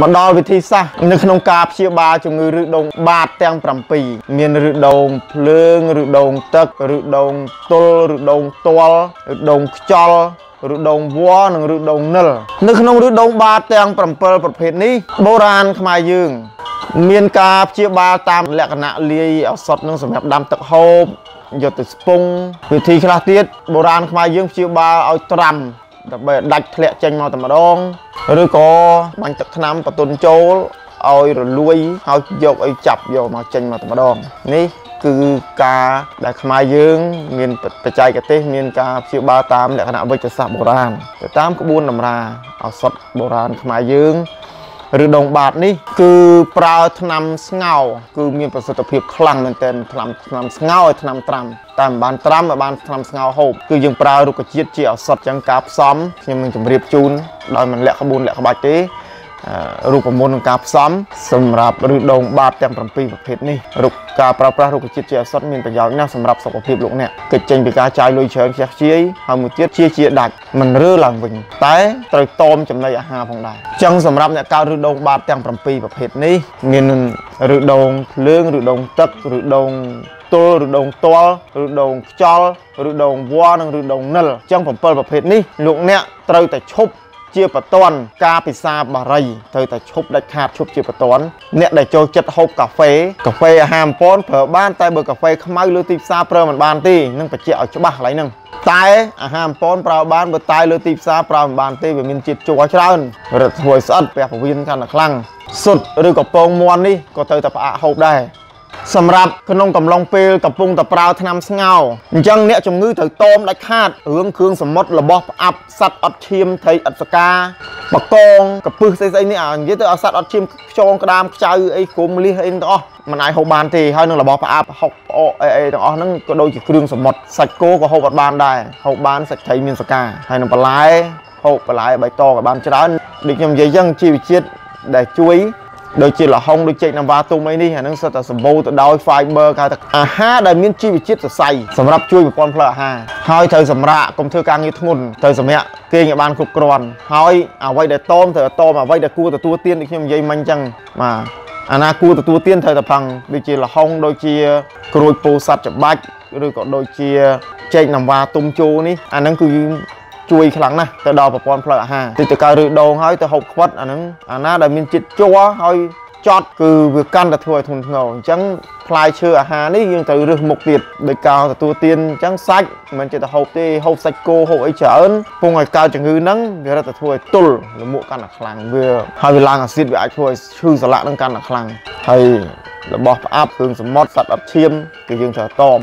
មកដល់វិធីសាស្ត្រនៅក្នុងការព្យាបាលជំងឺឬដងបាតទាំង7មានឬដងភ្លើងឬដងទឹកឬដងទល់ឬដងទាល់ឬដងខ្យល់ឬដងវ័និងឬដងនិលនៅក្នុងឬដងបាតទាំង7ប្រភេទនេះបុរាណខ្មែរយើងមានការព្យាបាលតាមលក្ខណៈលាយឱសថនឹងសម្រាប់ដាំទឹកហូបយកទៅស្ពងវិធីខ្លះទៀតបុរាណខ្មែរយើងព្យាបាលឲ្យត្រាំ ដើម្បីដាច់ធ្លាក់ចេញមកតែម្ដងឬក៏បាញ់ទឹកថ្នាំបន្ទុនចូលឲ្យរលួយហើយយកឲ្យចាប់យកមកចេញមកតែម្ដងនេះគឺការដែលខ្មែរយើង មានបច្ចេកទេសមានការព្យាបាលតាមលក្ខណៈវិទ្យាសាស្ត្របុរាណទៅតាមក្បួនតម្រាឱសថបុរាណខ្មែរយើង ឬដងបាតនេះគឺប្រើថ្នាំស្ងោគឺមានប្រសិទ្ធភាពខ្លាំងមែនទែនថ្នាំថ្នាំស្ងោឲ្យថ្នាំត្រាំតែមិនបានត្រាំឲ្យបានថ្នាំស្ងោហូបគឺយើងប្រើរុក្ខជាតិជាឱសថចឹងការផ្សំខ្ញុំនឹងជម្រាបជូនដោយមិនលាក់ក្បួនលាក់ក្បាច់ទេ រូបមន្តក្នុងការផ្សំសម្រាប់ឬដងបាតទាំង7ប្រភេទនេះរុកការប្រើប្រាស់រុក្ខជាតិជាឱសថមានប្រយោជន៍ណាស់សម្រាប់សុខភាពលោកអ្នកកិច្ចចេញពីការចាយលុយច្រើនខ្ជះខ្ជាយហើយមួយទៀតជាជាដាច់មិនរើឡើងវិញតែត្រូវតមចំណីអាហារផងដែរអញ្ចឹងសម្រាប់អ្នកកើតឬដងបាតទាំង7ប្រភេទនេះមានឬដងភ្លើងឬដងទឹកឬដងទល់ឬដងទាល់ឬដងខ្យល់ឬដងវ័និងឬដងនិលអញ្ចឹង7ប្រភេទនេះលោកអ្នកត្រូវតែឈប់ ជាបតនការពិសាបារីត្រូវតែឈប់ដាច់ខាតឈប់ជាបតនអ្នកដែលចូលចិត្តហូបកាហ្វេកាហ្វេអាហារពនប្រើបានតែបើកាហ្វេខ្មៅលើទីផ្សារប្រើមិនបានទេនឹងបញ្ជាក់ឲ្យច្បាស់កន្លែងហ្នឹងតែអាហារពនប្រើបានបើតែលើទីផ្សារប្រើមិនបានទេវាមានជាតិជ័រច្រើនរឹតធ្វើឲ្យស្អិតពះពវៀនកាន់តែខ្លាំងសុទ្ធឬក៏ពងមន់នេះក៏ត្រូវតែផ្អាកហូបដែរ សម្រាប់ក្នុងកំឡុងពេលកំពុងតែប្រើថ្នាំស្ងោរអញ្ចឹងអ្នកជំងឺត្រូវតមដាច់ខាតរឿងគ្រឿងសមុទ្ររបស់ផ្អាប់សัตว์អត់ឈាមត្រីអត់សកាបកងកពឹសស្អីស្អីនេះអានិយាយទៅឲ្យសัตว์អត់ឈាមខ្យងក្តាមខ្ចៅអីគុំលីសអីទាំងអស់មិនអាចហូបបានទេហើយនឹងរបស់ផ្អាប់ហុកផ្អកអីអីទាំងអស់ហ្នឹងក៏ដូចជាគ្រឿងសមុទ្រសាច់គោក៏ហូបអត់បានដែរហូបបានសាច់ត្រីមានសកាហើយនឹងបន្លែហូបបន្លែបៃតងក៏បានច្រើនដូចខ្ញុំនិយាយអញ្ចឹងជីវជាតិដែលជួយ ដូចជាលហុងដូចចេកណាំវ៉ាទុំអីនេះអានឹងសិតតែសម្បូរទៅដោយ fiber គេថាអាហារដែលមានជីវជាតិសរសៃសម្រាប់ជួយប្រព័ន្ធផ្លូវអាហារហើយត្រូវសម្រាកកុំធ្វើការងារធ្ងន់ត្រូវសម្រាកគេងឲ្យបានគ្រប់គ្រាន់ហើយអ្វីដែលតមត្រូវតមអ្វីដែលគួរទទួលទានដូចខ្ញុំនិយាយមិញអញ្ចឹងបាទអាណាគួរទទួលទានត្រូវតែផឹងដូចជាលហុងដូចជាក្រូចពោធិ៍សាត់ច្បាច់ឬក៏ដូចជាចេកណាំវ៉ាទុំជោនេះអានឹងគឺ ជួយខ្លាំងណាស់ទៅដល់ប្រព័ន្ធផ្លូវអាហារតិចទៅកើឬដងហើយទៅហូបខ្វិតអាហ្នឹងអាណាដែលមានជាតិជ័រហើយចត់គឺវាកាន់តែធ្វើឲ្យធ្ងន់ធ្ងរអញ្ចឹងផ្លែឈើអាហារនេះយើងត្រូវរើសមុខទៀតដោយការទទួលទានអញ្ចឹងសាច់មិនចេះតែហូបទេហូបសាច់គោហូបអីច្រើនពងឲ្យកើតជំងឺហ្នឹងវារត់តែធ្វើឲ្យទល់លមួកកាន់តែខ្លាំងវាហើយវាឡើងអាស៊ីតវាអាចធ្វើឲ្យឈឺសន្លាក់ហ្នឹងកាន់តែខ្លាំងហើយរបស់ផ្អាប់គ្រឿងសមុទ្រសត្វអត់ឈាមគឺយើងត្រូវតម